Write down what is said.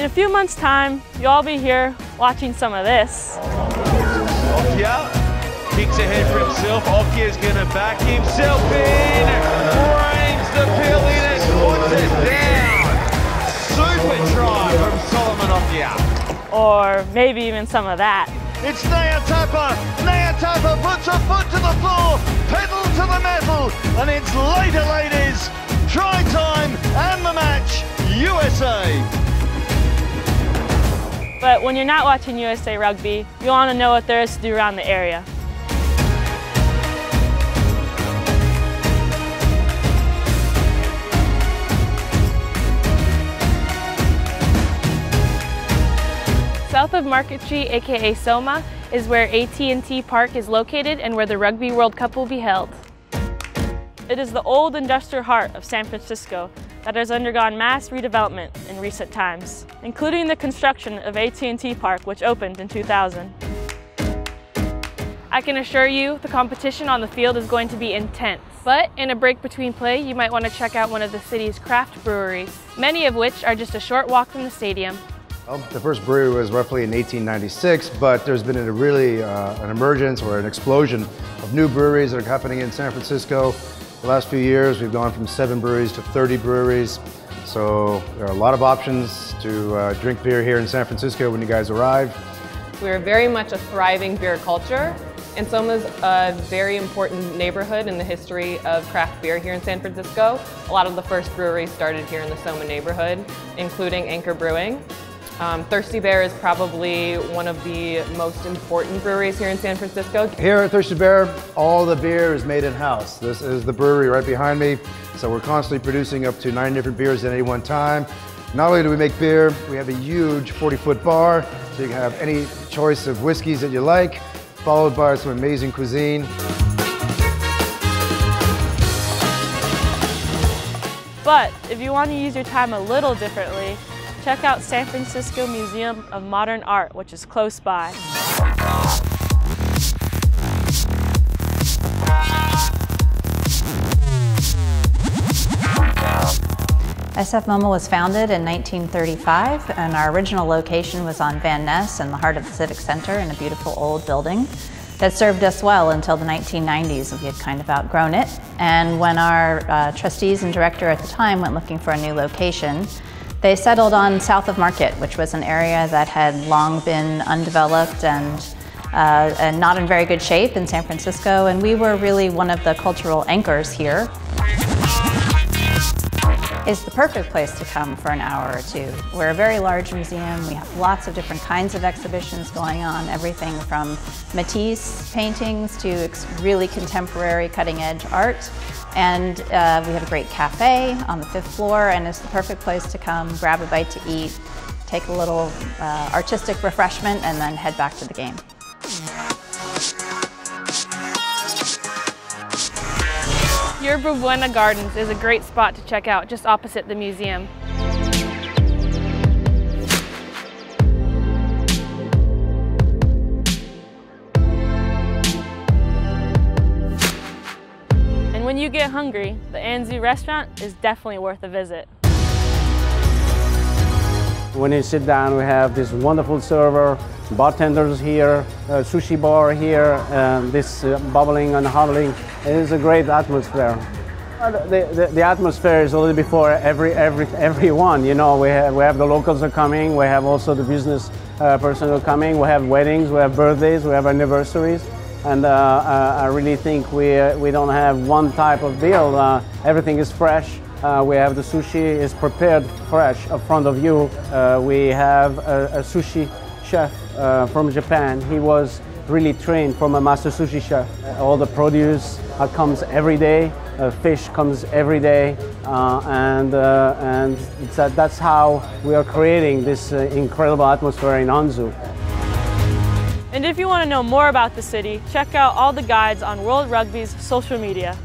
In a few months' time, you'll all be here watching some of this. Okia kicks ahead for himself. Okia's going to back himself in. Brains the pill in and puts it down. Super try from Solomon Okia. Or maybe even some of that. It's Nayatapa. Nayatapa puts a foot to the floor, pedal to the metal, and it's later, ladies. Try time and the match, USA. But when you're not watching USA Rugby, you want to know what there is to do around the area. South of Market Street, aka Soma, is where AT&T Park is located and where the Rugby World Cup will be held. It is the old industrial heart of San Francisco that has undergone mass redevelopment in recent times, including the construction of AT&T Park, which opened in 2000. I can assure you the competition on the field is going to be intense. But in a break between play, you might want to check out one of the city's craft breweries, many of which are just a short walk from the stadium. Well, the first brewery was roughly in 1896, but there's been a really uh, an emergence or an explosion of new breweries that are happening in San Francisco. The last few years, we've gone from seven breweries to 30 breweries. So there are a lot of options to uh, drink beer here in San Francisco when you guys arrive. We're very much a thriving beer culture. And Soma's a very important neighborhood in the history of craft beer here in San Francisco. A lot of the first breweries started here in the Soma neighborhood, including Anchor Brewing. Um, Thirsty Bear is probably one of the most important breweries here in San Francisco. Here at Thirsty Bear, all the beer is made in-house. This is the brewery right behind me. So we're constantly producing up to nine different beers at any one time. Not only do we make beer, we have a huge 40-foot bar, so you can have any choice of whiskeys that you like, followed by some amazing cuisine. But if you want to use your time a little differently, check out San Francisco Museum of Modern Art, which is close by. SF MoMA was founded in 1935 and our original location was on Van Ness in the heart of the Civic Center in a beautiful old building that served us well until the 1990s. We had kind of outgrown it. And when our uh, trustees and director at the time went looking for a new location, they settled on south of Market, which was an area that had long been undeveloped and, uh, and not in very good shape in San Francisco, and we were really one of the cultural anchors here. It's the perfect place to come for an hour or two. We're a very large museum. We have lots of different kinds of exhibitions going on, everything from Matisse paintings to really contemporary cutting edge art. And uh, we have a great cafe on the fifth floor and it's the perfect place to come, grab a bite to eat, take a little uh, artistic refreshment and then head back to the game. Yerba Buena Gardens is a great spot to check out just opposite the museum. And when you get hungry, the Anzu restaurant is definitely worth a visit. When you sit down, we have this wonderful server, bartenders here, sushi bar here, and this uh, bubbling and huddling. It is a great atmosphere. The, the, the, atmosphere is a little before every, every, everyone. You know, we have, we have the locals are coming, we have also the business uh, personnel coming, we have weddings, we have birthdays, we have anniversaries and uh, uh, I really think we, uh, we don't have one type of deal. Uh, everything is fresh. Uh, we have the sushi is prepared fresh in front of you. Uh, we have a, a sushi chef uh, from Japan. He was really trained from a master sushi chef. Uh, all the produce uh, comes every day. fish comes every day, and and that's how we are creating this incredible atmosphere in Anzu. And if you want to know more about the city, check out all the guides on World Rugby's social media.